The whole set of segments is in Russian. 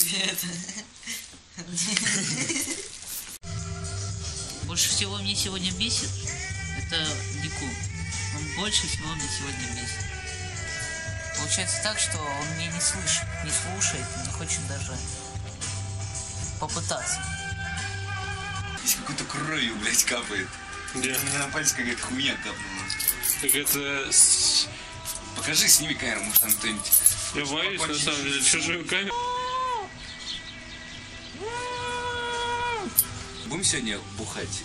Привет. Больше всего мне сегодня бесит, это Дику. Он больше всего мне сегодня бесит. Получается так, что он меня не слышит, не слушает, не хочет даже попытаться. Здесь какой-то кровью, блядь, капает. Меня на пальце какая-то хуйня капнула. Так это... с- Покажи, сними камеру, может там кто-нибудь... Я боюсь, на самом деле, чужую камеру. Будем сегодня бухать?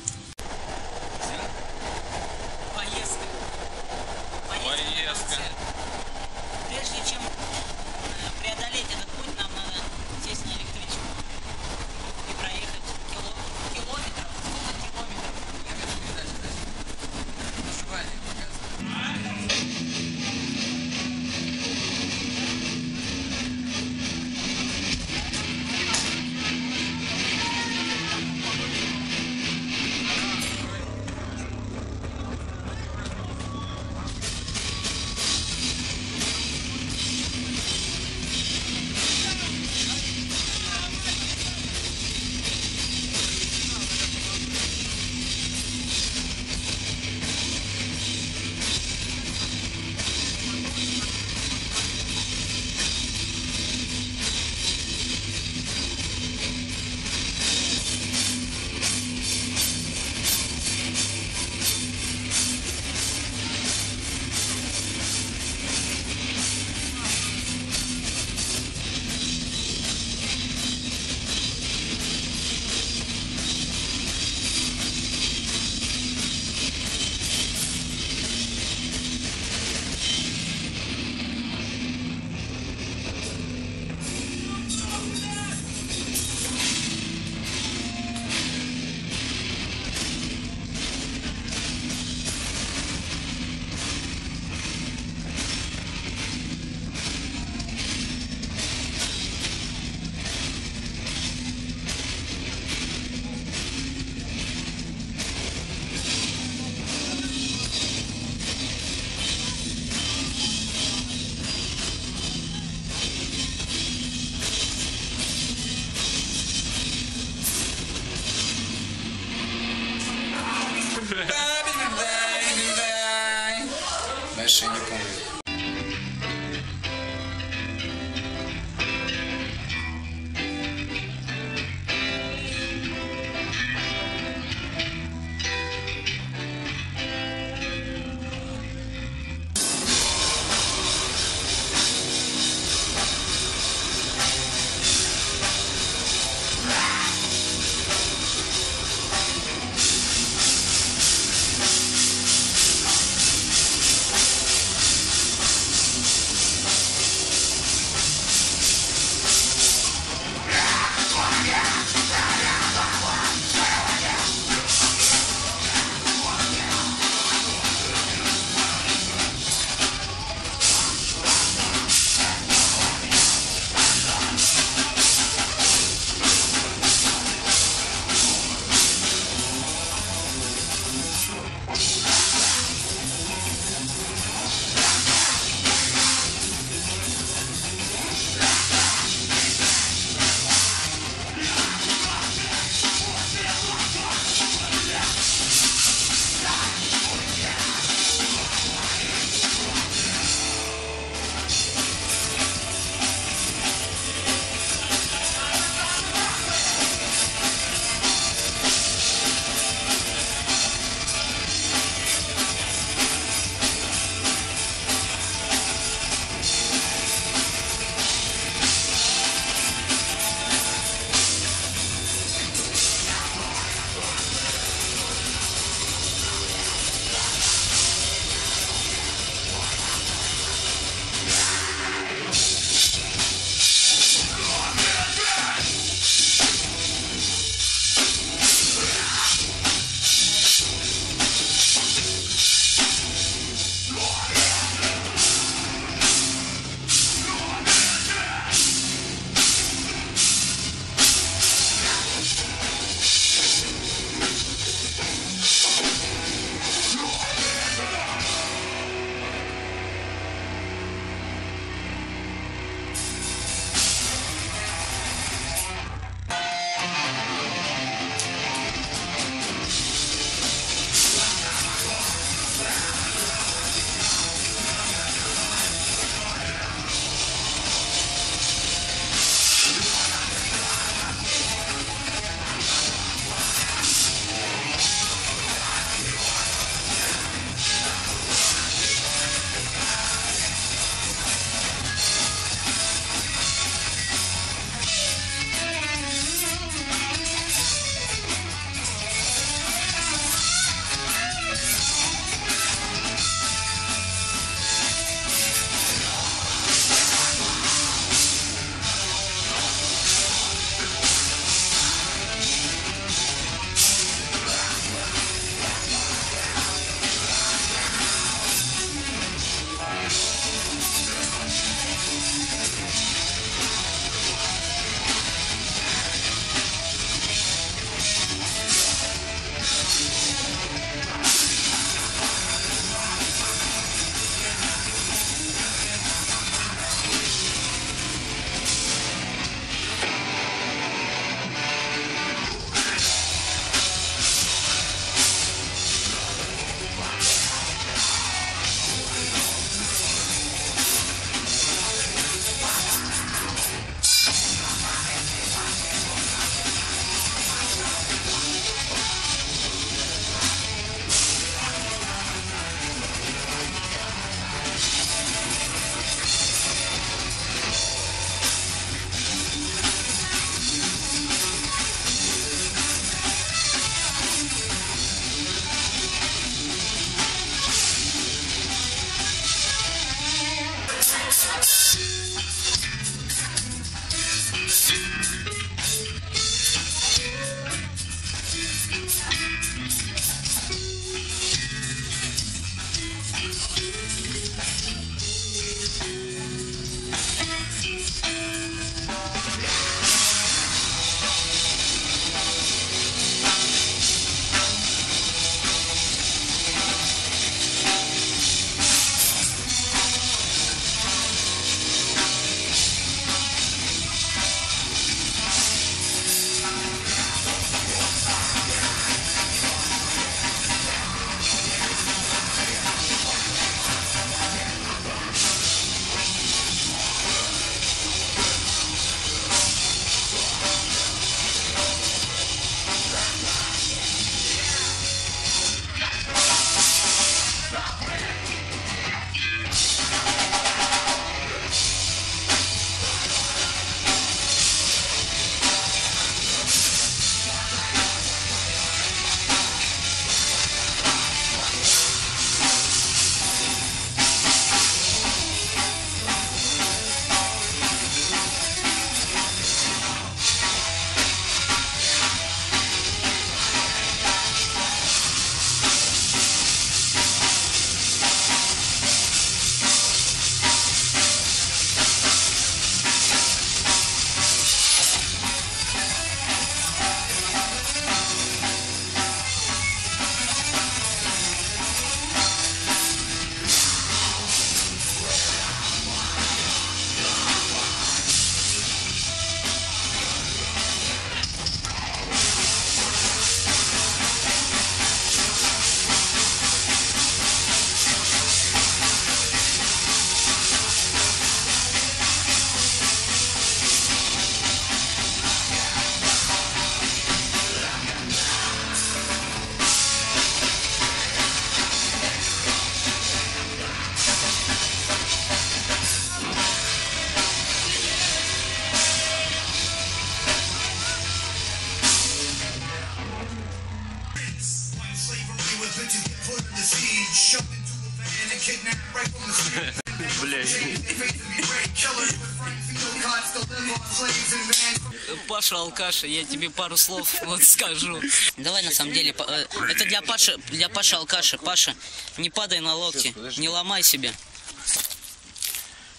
Паша Алкаша, я тебе пару слов вот скажу. Давай на самом деле, э, это для Паши, для Паши Алкаша. Паша, не падай на локти, не ломай себя.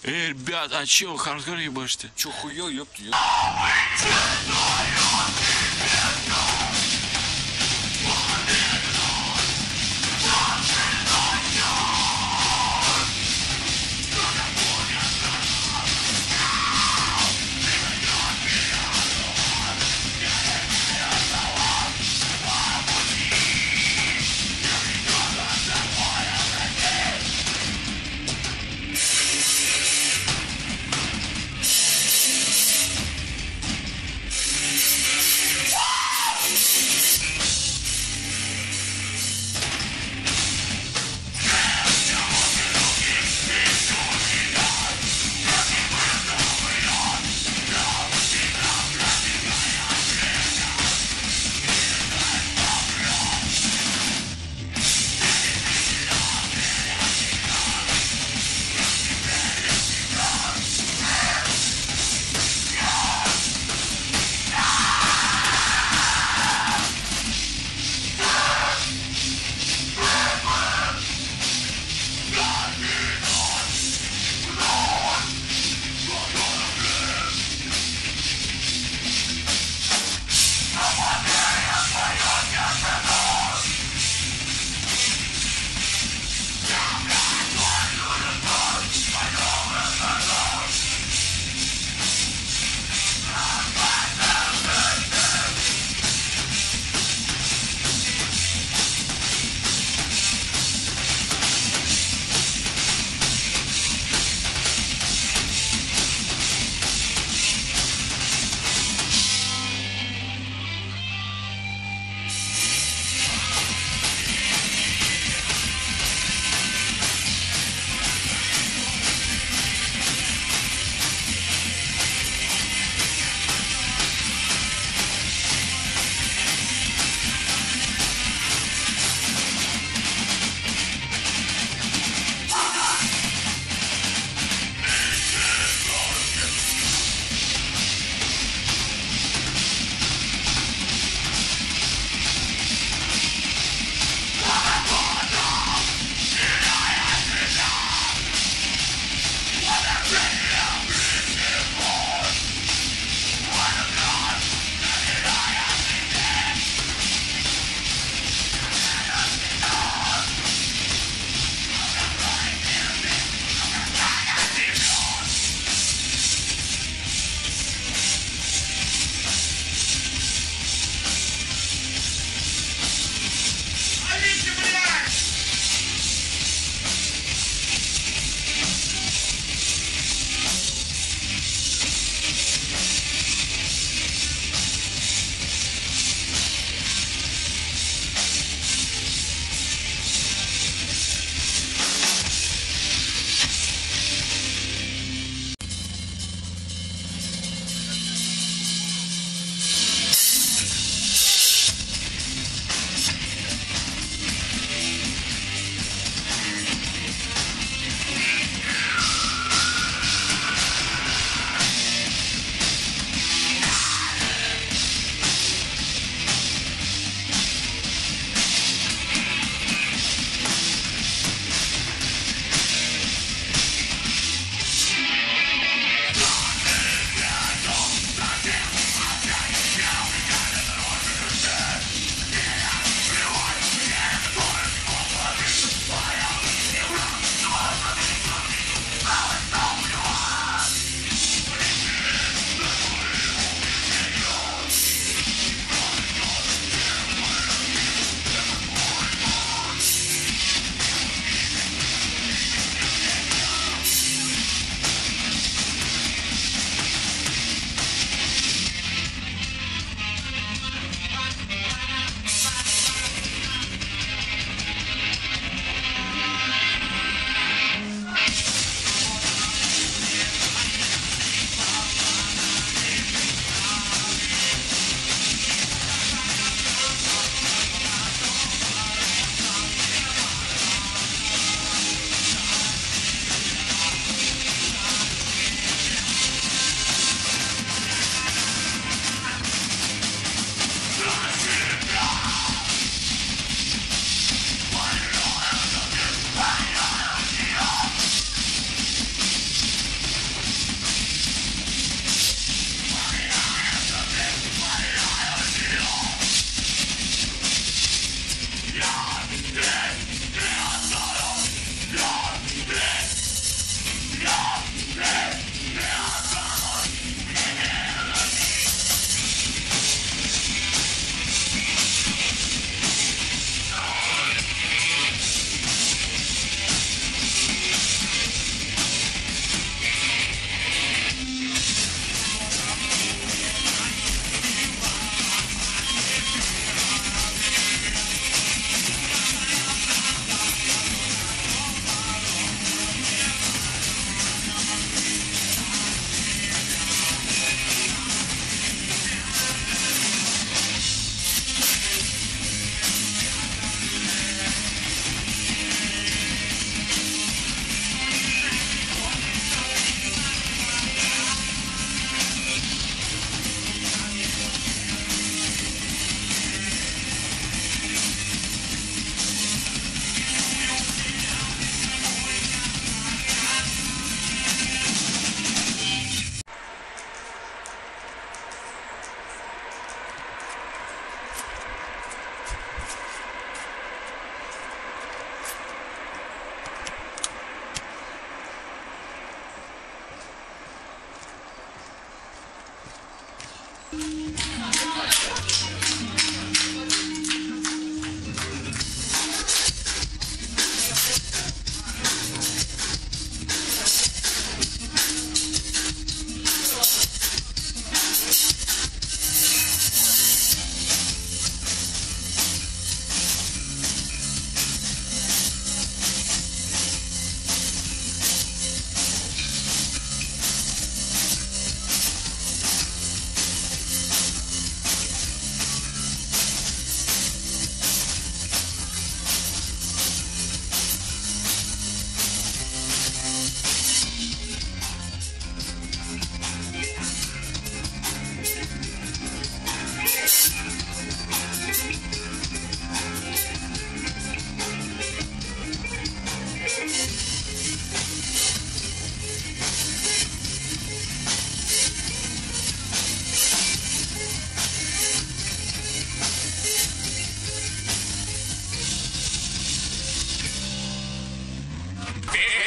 Эй, ребят, а чё, хардкор ебашь-то? Чё хуё, ёпта, 何だよ。Big.